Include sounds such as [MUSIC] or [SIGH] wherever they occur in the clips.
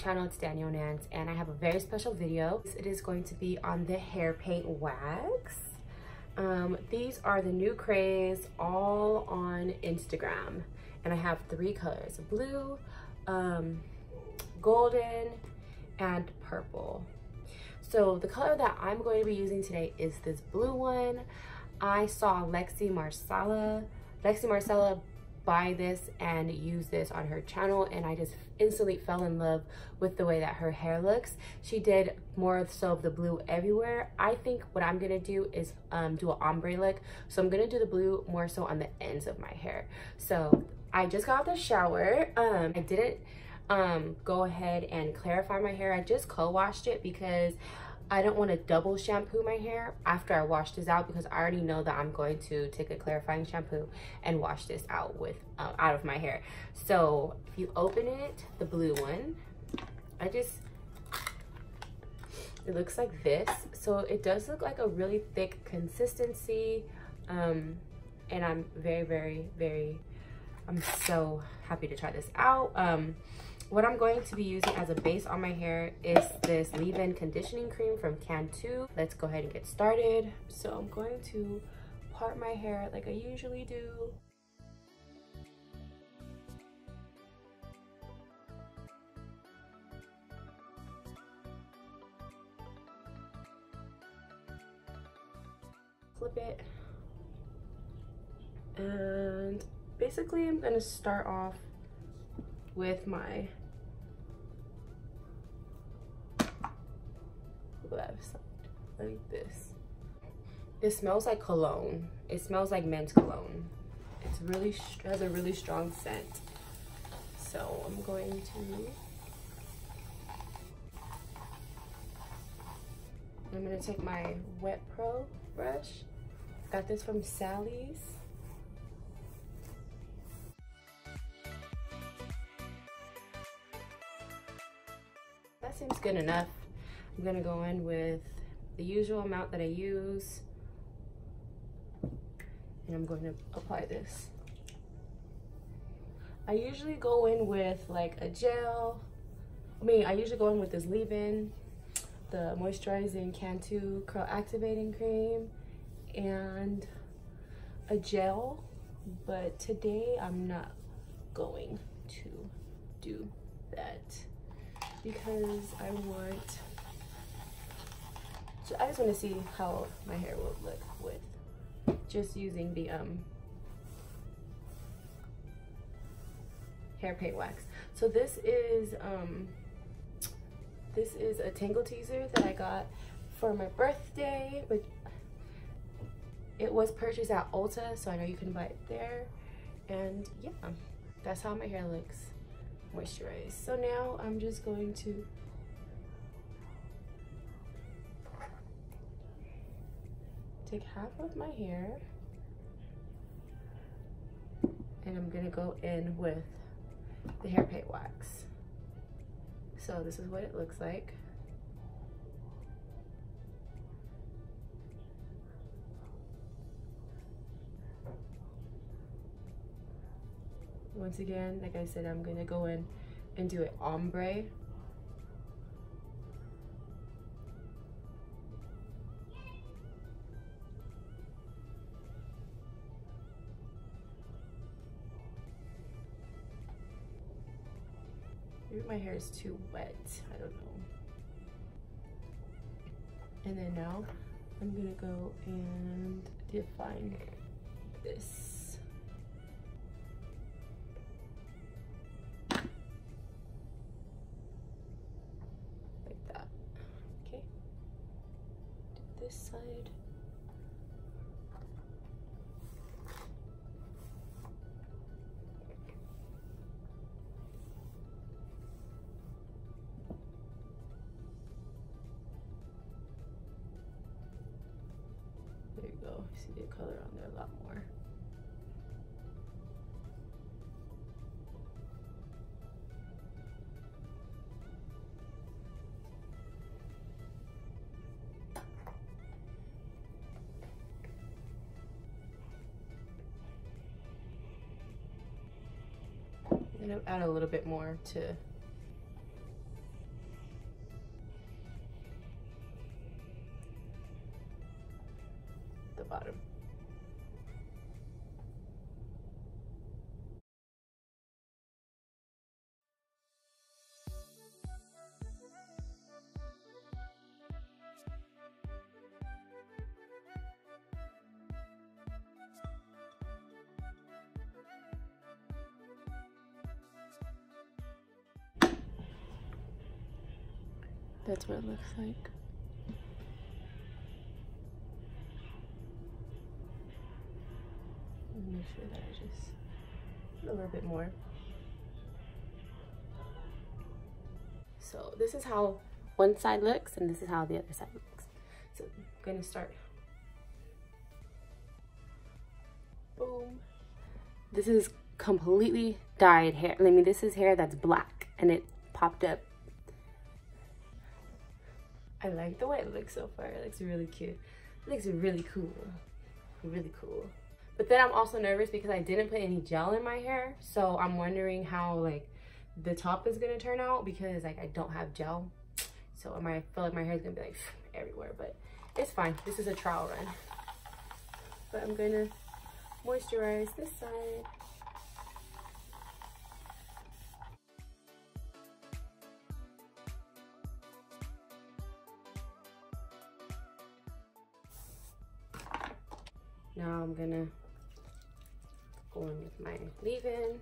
channel. It's Danielle Nance and I have a very special video. It is going to be on the hair paint wax. Um, these are the new craze all on Instagram and I have three colors, blue, um, golden, and purple. So the color that I'm going to be using today is this blue one. I saw Lexi Marsala, Lexi Marsala buy this and use this on her channel and I just instantly fell in love with the way that her hair looks. She did more so of the blue everywhere. I think what I'm gonna do is um, do an ombre look. So I'm gonna do the blue more so on the ends of my hair. So I just got out the shower. Um, I didn't um, go ahead and clarify my hair. I just co-washed it because I don't want to double shampoo my hair after I wash this out because I already know that I'm going to take a clarifying shampoo and wash this out with uh, out of my hair. So if you open it, the blue one, I just, it looks like this. So it does look like a really thick consistency. Um, and I'm very, very, very, I'm so happy to try this out. Um, what I'm going to be using as a base on my hair is this leave-in conditioning cream from Cantu. Let's go ahead and get started. So I'm going to part my hair like I usually do. Flip it. And basically I'm gonna start off with my like this. It smells like cologne. It smells like men's cologne. It's really has a really strong scent. So i'm going to i'm going to take my wet pro brush. Got this from sally's. That seems good enough. I'm gonna go in with the usual amount that I use and I'm going to apply this. I usually go in with like a gel. I mean, I usually go in with this leave-in, the moisturizing Cantu Curl Activating Cream, and a gel. But today I'm not going to do that because I want I just want to see how my hair will look with just using the um, hair paint wax. So this is um, this is a Tangle Teezer that I got for my birthday, but it was purchased at Ulta, so I know you can buy it there. And yeah, that's how my hair looks moisturized. So now I'm just going to take half of my hair and I'm gonna go in with the hair paint wax. So this is what it looks like. Once again, like I said, I'm gonna go in and do an ombre hair is too wet. I don't know. And then now I'm gonna go and define this. Like that. Okay. This side. Color on there a lot more. I'm gonna add a little bit more to That's what it looks like. Make sure that I just a little bit more. So this is how one side looks and this is how the other side looks. So I'm gonna start. Boom. This is completely dyed hair. I mean, this is hair that's black and it popped up I like the way it looks so far. It looks really cute. It looks really cool. Really cool. But then I'm also nervous because I didn't put any gel in my hair. So I'm wondering how like the top is gonna turn out because like I don't have gel. So I feel like my hair is gonna be like [SIGHS] everywhere, but it's fine. This is a trial run. But I'm gonna moisturize this side. Now I'm gonna go in with my leave-in.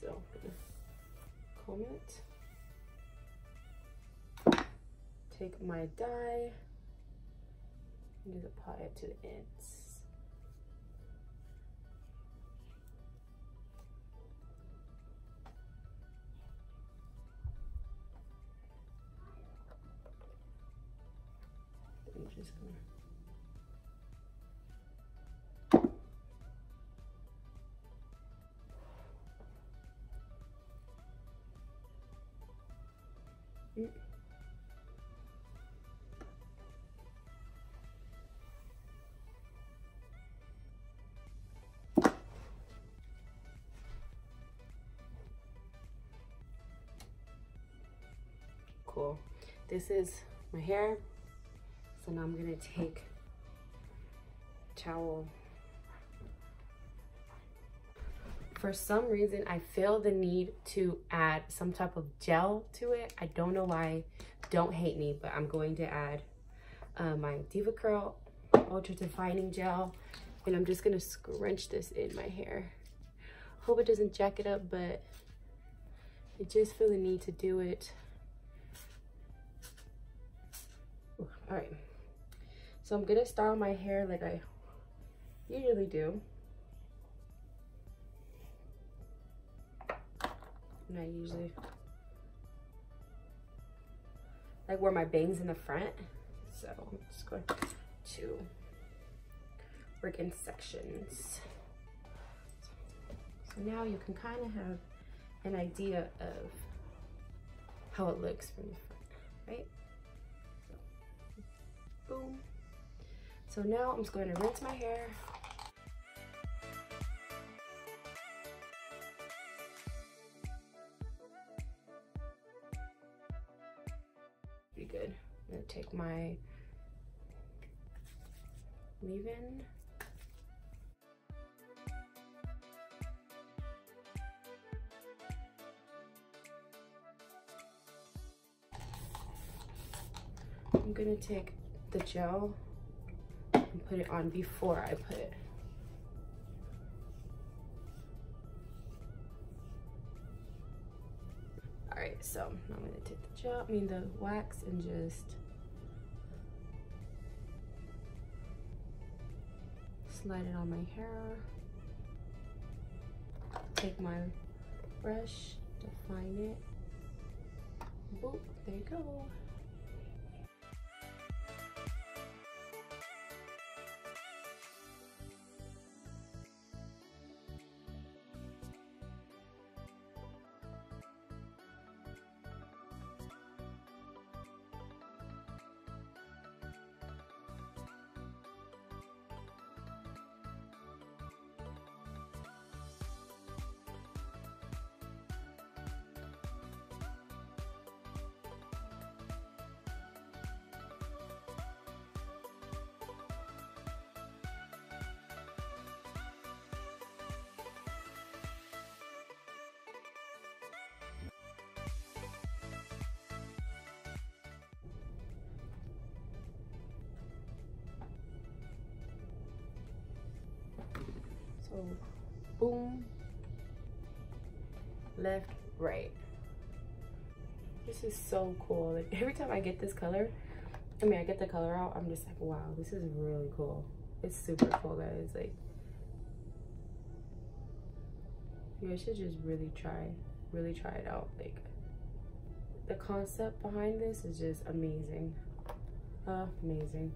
So, comb it. Take my dye just apply it to the ends. I'm just gonna cool. This is my hair. So now I'm gonna take towel. For some reason, I feel the need to add some type of gel to it. I don't know why, don't hate me, but I'm going to add uh, my DevaCurl Ultra Defining Gel. And I'm just gonna scrunch this in my hair. Hope it doesn't jack it up, but I just feel the need to do it. All right so i'm gonna style my hair like i usually do. And i usually like wear my bangs in the front. So i'm just going to work in sections. So now you can kind of have an idea of how it looks from the front right So now I'm just going to rinse my hair. Be good. I'm gonna take my leave-in. I'm gonna take the gel put it on before I put it. All right, so I'm gonna take the gel, I mean the wax and just slide it on my hair. Take my brush, define it. Boop, there you go. So boom, left, right. This is so cool. Like every time I get this color, I mean, I get the color out, I'm just like, wow, this is really cool. It's super cool, guys. Like, you guys should just really try, really try it out. Like, the concept behind this is just amazing. Amazing.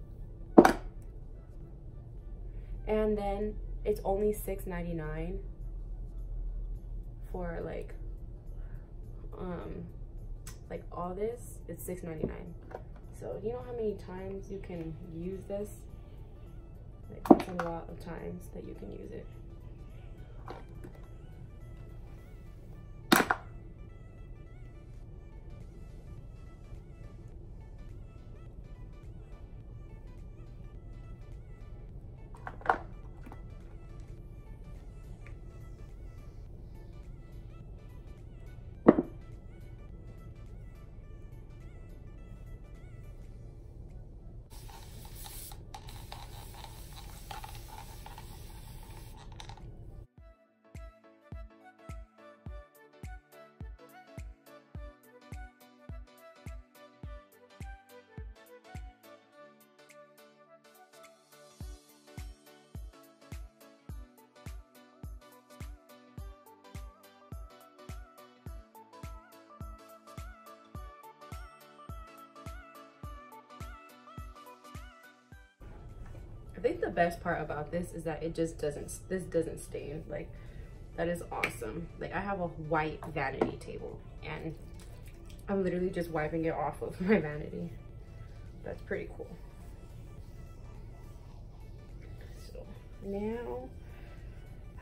And then it's only $6.99 for like, um, like all this, it's $6.99. So you know how many times you can use this? Like that's a lot of times that you can use it. I think the best part about this is that it just doesn't, this doesn't stain. Like, that is awesome. Like, I have a white vanity table and I'm literally just wiping it off of [LAUGHS] my vanity. That's pretty cool. So, now,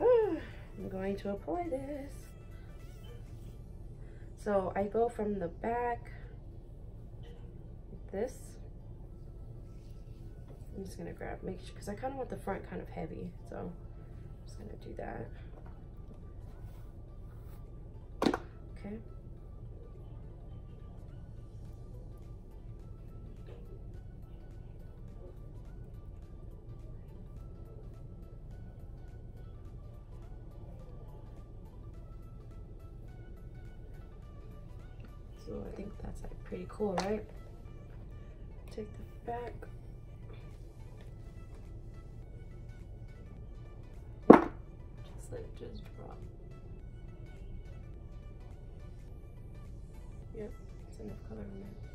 [SIGHS] I'm going to apply this. So, I go from the back, this, I'm just gonna grab, make sure, because I kind of want the front kind of heavy. So I'm just gonna do that. Okay. So I think that's like pretty cool, right? Take the back just drop. Yep, it's enough color in there.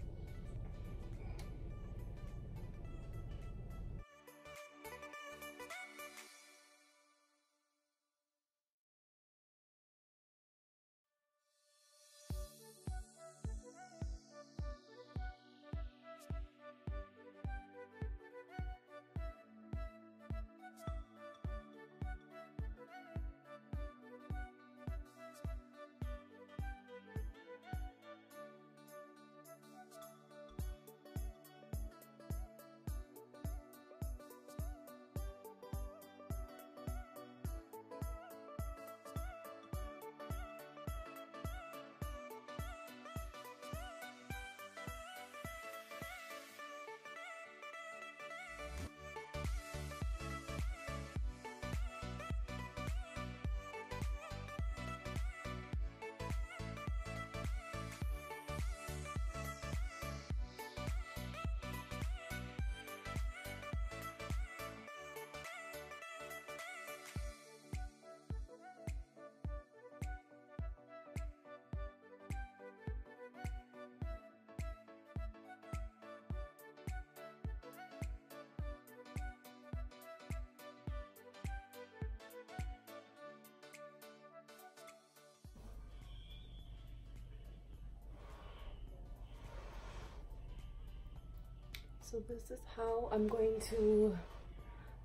So this is how I'm going to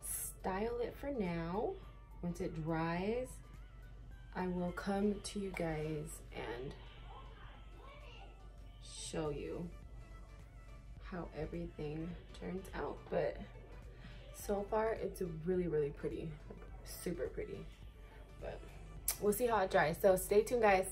style it for now. Once it dries, I will come to you guys and show you how everything turns out. But so far, it's really, really pretty, super pretty. But we'll see how it dries. So stay tuned, guys.